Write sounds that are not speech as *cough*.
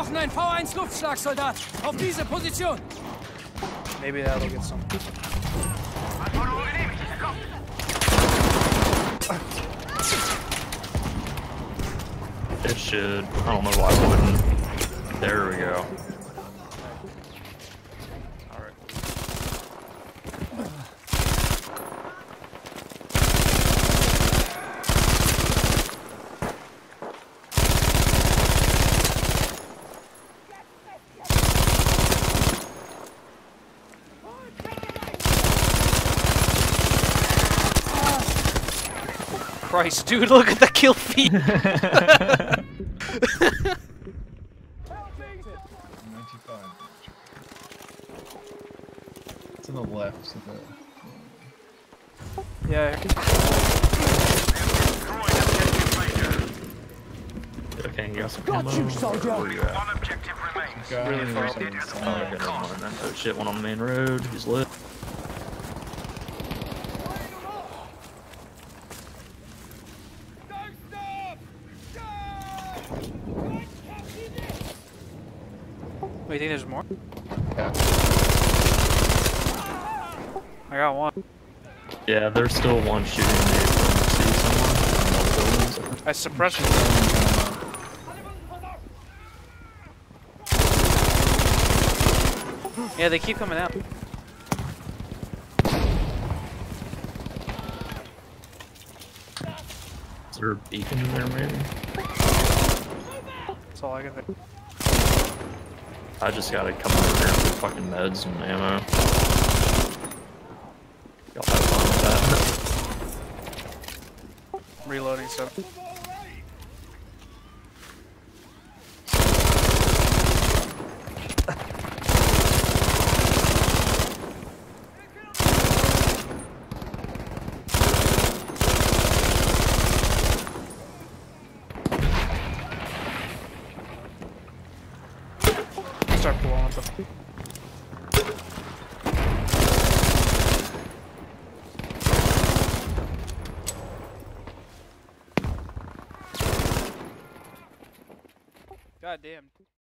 brauchen einen V1 Luftschlagsoldat. Auf diese Position. Maybe that'll get some. It should. I don't know why it wouldn't. There we go. Christ, dude, look at the kill feed. 95. *laughs* To the left, so the. yeah. Okay, you got some camo? Where are you at? Guy Really or far Oh, inside. okay, never mind. Oh shit, one on the main road. He's lit. Wait, you think there's more? Yeah. I got one. Yeah, there's still one shooting me from city somewhere. on one of the. I suppressed it. Yeah, they keep coming out. Is there a beacon in there maybe? That's all I can think. I just gotta come over here for fucking meds and ammo. Y'all have fun with that. Reloading stuff. Start blowing stuff. God damn.